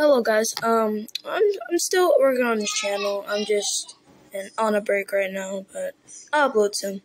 Hello guys. Um, I'm I'm still working on this channel. I'm just in, on a break right now, but I'll upload soon.